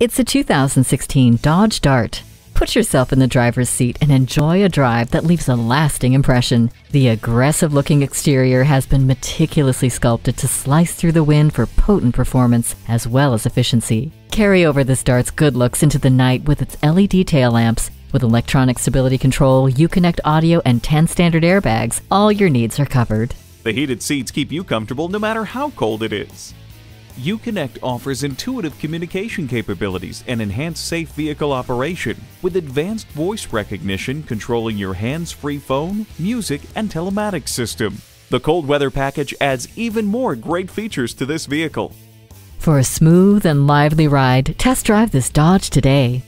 It's a 2016 Dodge Dart. Put yourself in the driver's seat and enjoy a drive that leaves a lasting impression. The aggressive looking exterior has been meticulously sculpted to slice through the wind for potent performance as well as efficiency. Carry over this Dart's good looks into the night with its LED tail lamps. With electronic stability control, Uconnect audio, and 10 standard airbags, all your needs are covered. The heated seats keep you comfortable no matter how cold it is. Uconnect offers intuitive communication capabilities and enhanced safe vehicle operation with advanced voice recognition controlling your hands-free phone, music, and telematics system. The cold weather package adds even more great features to this vehicle. For a smooth and lively ride, test drive this Dodge today.